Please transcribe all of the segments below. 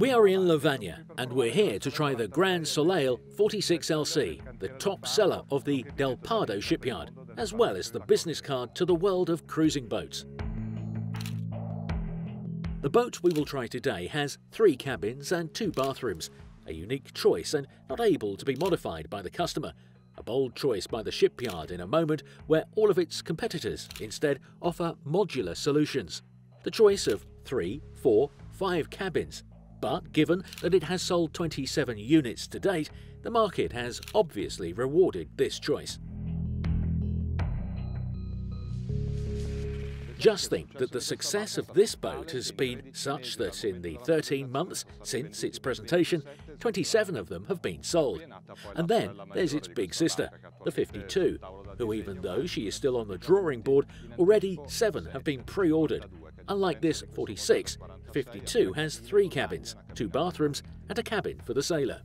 We are in Lavagna and we're here to try the Grand Soleil 46LC, the top seller of the Del Pardo shipyard, as well as the business card to the world of cruising boats. The boat we will try today has three cabins and two bathrooms, a unique choice and not able to be modified by the customer. A bold choice by the shipyard in a moment where all of its competitors instead offer modular solutions. The choice of three, four, five cabins but given that it has sold 27 units to date, the market has obviously rewarded this choice. Just think that the success of this boat has been such that in the 13 months since its presentation, 27 of them have been sold. And then there's its big sister, the 52, who even though she is still on the drawing board, already seven have been pre-ordered. Unlike this 46, 52 has three cabins, two bathrooms and a cabin for the sailor.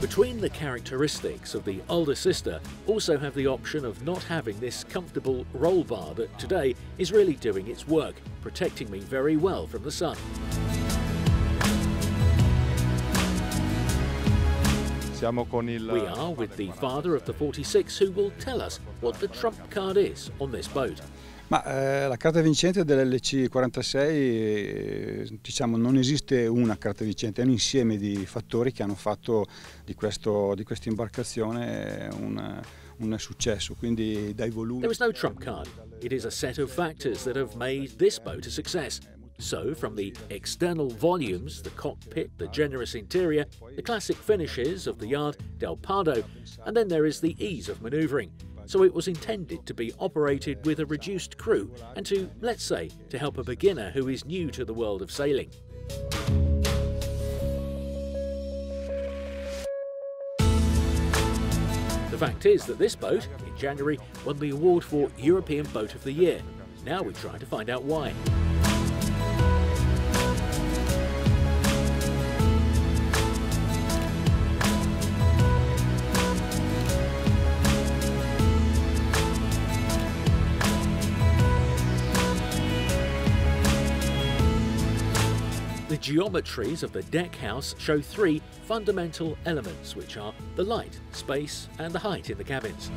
Between the characteristics of the older sister also have the option of not having this comfortable roll bar that today is really doing its work, protecting me very well from the sun. We are with the father of the 46 who will tell us what the trump card is on this boat. Ma eh, la carta vincente dell'LC46 eh, diciamo non esiste una carta vincente, è un insieme di fattori che hanno fatto di, questo, di questa imbarcazione un, un successo, quindi dai volumi... There is no trump card. It is a set of factors that have made this boat a success. So, from the external volumes, the cockpit, the generous interior, the classic finishes of the yard Del Pardo, and then there is the ease of manoeuvring. So it was intended to be operated with a reduced crew and to, let's say, to help a beginner who is new to the world of sailing. The fact is that this boat, in January, won the award for European Boat of the Year. Now we try to find out why. Geometries of the deck house show three fundamental elements, which are the light, space and the height in the cabins.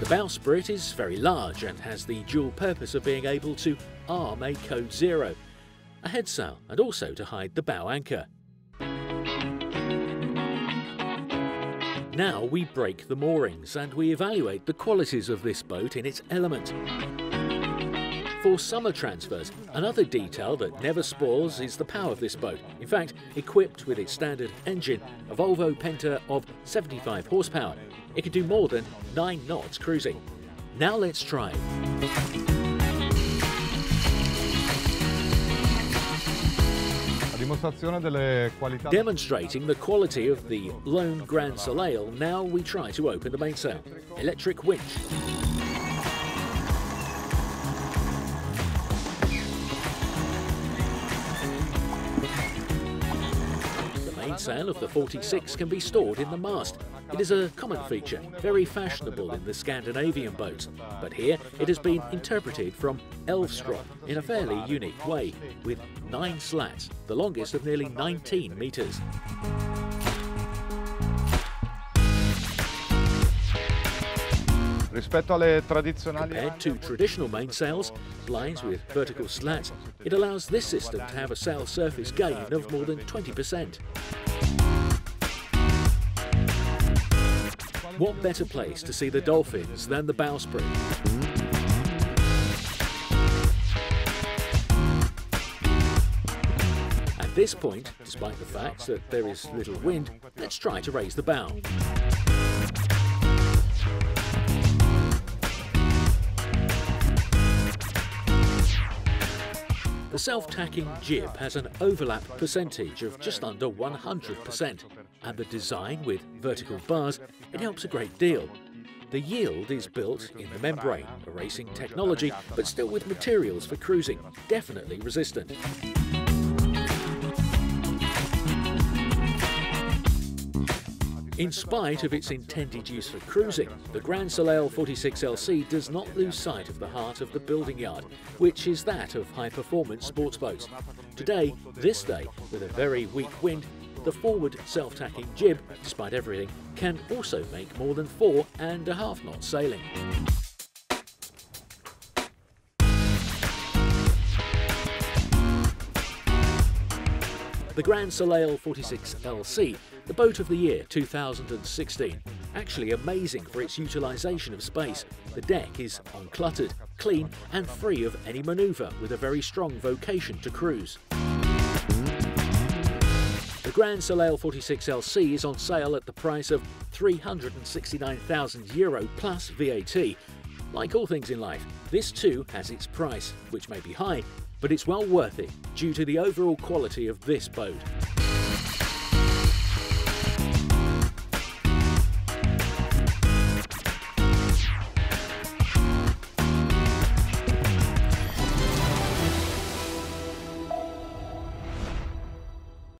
The bowsprit is very large and has the dual purpose of being able to arm a code zero, a headsail and also to hide the bow anchor. Now we break the moorings and we evaluate the qualities of this boat in its element. For summer transfers, another detail that never spoils is the power of this boat. In fact, equipped with its standard engine, a Volvo Penta of 75 horsepower, it can do more than 9 knots cruising. Now let's try. Demonstrating the quality of the lone Grand Soleil, now we try to open the mainsail. Electric winch. Sail of the 46 can be stored in the mast. It is a common feature, very fashionable in the Scandinavian boats, but here it has been interpreted from Elvstrom in a fairly unique way, with nine slats, the longest of nearly 19 metres. Compared to traditional mainsails, blinds with vertical slats, it allows this system to have a sail surface gain of more than 20%. What better place to see the dolphins than the bowsprit? At this point, despite the fact that there is little wind, let's try to raise the bow. The self-tacking jib has an overlap percentage of just under 100%, and the design with vertical bars, it helps a great deal. The yield is built in the membrane, a racing technology, but still with materials for cruising, definitely resistant. In spite of its intended use for cruising, the Grand Soleil 46LC does not lose sight of the heart of the building yard, which is that of high-performance sports boats. Today, this day, with a very weak wind, the forward self-tacking jib, despite everything, can also make more than four and a half knots sailing. The Grand Soleil 46LC, the boat of the year 2016. Actually amazing for its utilisation of space. The deck is uncluttered, clean and free of any manoeuvre with a very strong vocation to cruise. The Grand Soleil 46LC is on sale at the price of 369,000 euro plus VAT. Like all things in life, this too has its price, which may be high, but it's well worth it due to the overall quality of this boat.